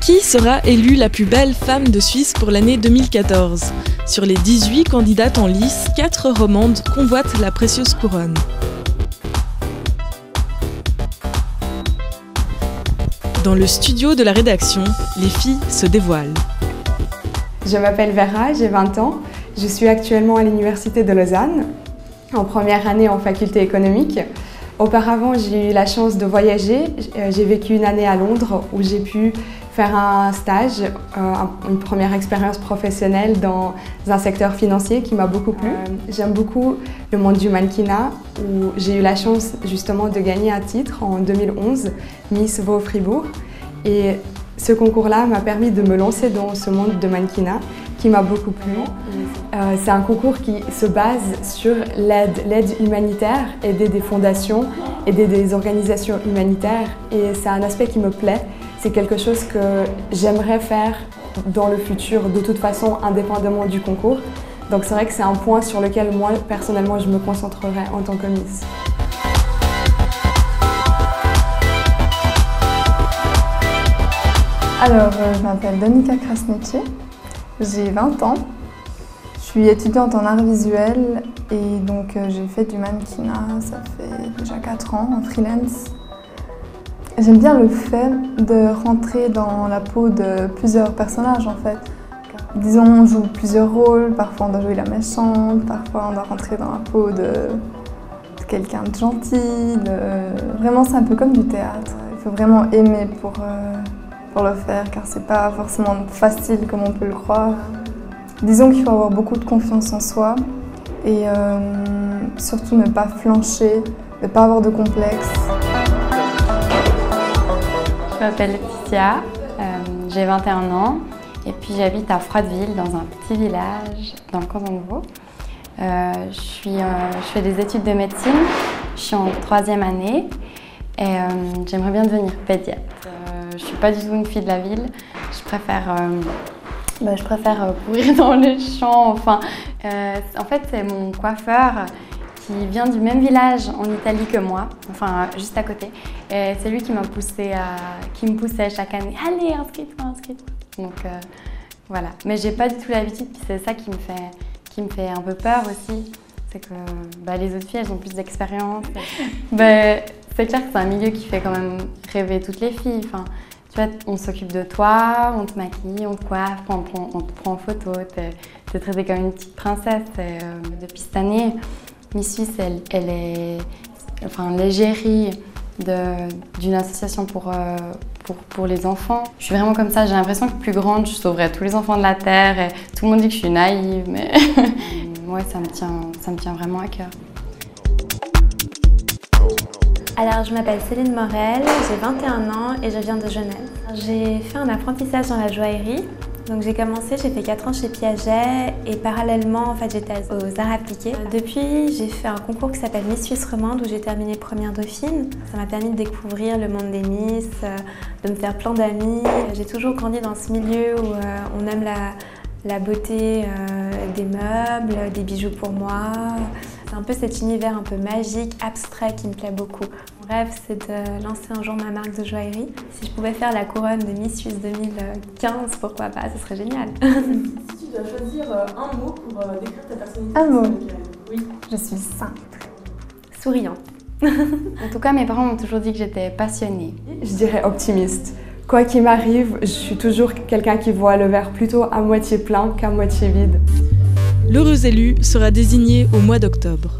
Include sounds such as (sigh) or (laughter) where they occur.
Qui sera élue la plus belle femme de Suisse pour l'année 2014 Sur les 18 candidates en lice, 4 romandes convoitent la précieuse couronne. Dans le studio de la rédaction, les filles se dévoilent. Je m'appelle Vera, j'ai 20 ans. Je suis actuellement à l'Université de Lausanne, en première année en faculté économique. Auparavant, j'ai eu la chance de voyager. Euh, j'ai vécu une année à Londres où j'ai pu faire un stage, euh, une première expérience professionnelle dans un secteur financier qui m'a beaucoup plu. Euh, j'aime beaucoup le monde du mannequinat où j'ai eu la chance justement de gagner un titre en 2011, Miss Vaud-Fribourg. Et ce concours-là m'a permis de me lancer dans ce monde de mannequinat qui m'a beaucoup plu. Euh, c'est un concours qui se base sur l'aide, l'aide humanitaire, aider des fondations, aider des organisations humanitaires et c'est un aspect qui me plaît. C'est quelque chose que j'aimerais faire dans le futur, de toute façon, indépendamment du concours. Donc c'est vrai que c'est un point sur lequel moi, personnellement, je me concentrerai en tant que Miss. Alors, euh, je m'appelle Donika Krasnetschi, j'ai 20 ans. Je suis étudiante en art visuel et donc euh, j'ai fait du mannequinat, ça fait déjà 4 ans en freelance. J'aime bien le fait de rentrer dans la peau de plusieurs personnages en fait. Disons, on joue plusieurs rôles, parfois on doit jouer la méchante, parfois on doit rentrer dans la peau de, quelqu'un de gentil. Vraiment, c'est un peu comme du théâtre. Il faut vraiment aimer pour, euh, pour le faire car c'est pas forcément facile comme on peut le croire. Disons qu'il faut avoir beaucoup de confiance en soi et euh, surtout ne pas flancher, ne pas avoir de complexe. Je m'appelle Laetitia, euh, j'ai 21 ans et puis j'habite à Froideville dans un petit village dans le canton de Vaud. Euh, je, je fais des études de médecine, je suis en troisième année et j'aimerais bien devenir pédiatre. Pas du tout une fille de la ville, je préfère bah, je préfère euh, courir (laughs) dans les champs. Enfin, euh, en fait, c'est mon coiffeur qui vient du même village en Italie que moi, enfin juste à côté. Et c'est lui qui m'a poussé à, qui me poussait chaque année. Allez, inscris-toi, inscris-toi. Donc euh, voilà. Mais j'ai pas du tout l'habitude. c'est ça qui me fait, qui me fait un peu peur aussi. C'est que bah, les autres filles, elles ont plus d'expérience. (laughs) bah, c'est clair que c'est un milieu qui fait quand même rêver toutes les filles. Enfin, tu vois, on s'occupe de toi, on te maquille, on te coiffe, on, te prend en photo, tu es traitée comme une petite princesse. Euh, depuis cette année, Miss Suisse, elle, est enfin, l'égérie d'une association pour, euh, pour, pour, les enfants. Je suis vraiment comme ça, j'ai l'impression que plus grande, je sauverais tous les enfants de la Terre. Et tout le monde dit que je suis naïve, mais (laughs) moi, ça ça me tient vraiment à cœur. Alors, je m'appelle Céline Morel, j'ai 21 ans et je viens de Genève. J'ai fait un apprentissage dans la joaillerie. Donc j'ai commencé, j'ai fait 4 ans chez Piaget et parallèlement en fait j'étais aux arts appliqués. Depuis j'ai fait un concours qui s'appelle Miss Suisse Romande où j'ai terminé première dauphine. Ça m'a permis de découvrir le monde des Miss, euh, de me faire plein d'amis. J'ai toujours grandi dans ce milieu où euh, on aime la, la beauté euh, des meubles, des bijoux pour moi. C'est un peu cet univers un peu magique, abstrait qui me plaît beaucoup. Mon rêve, c'est de lancer un jour ma marque de joaillerie. Si je pouvais faire la couronne de Miss Suisse 2015, pourquoi pas, ce serait génial. (laughs) si tu dois choisir euh, un mot pour euh, décrire ta personnalité, un mot. Oui. Je suis simple. Souriante. (laughs) en tout cas, mes parents m'ont toujours dit que j'étais passionnée. Je dirais optimiste. Quoi qu'il m'arrive, je suis toujours quelqu'un qui voit le verre plutôt à moitié plein qu'à moitié vide. L'heureux élu sera désigné au mois d'octobre.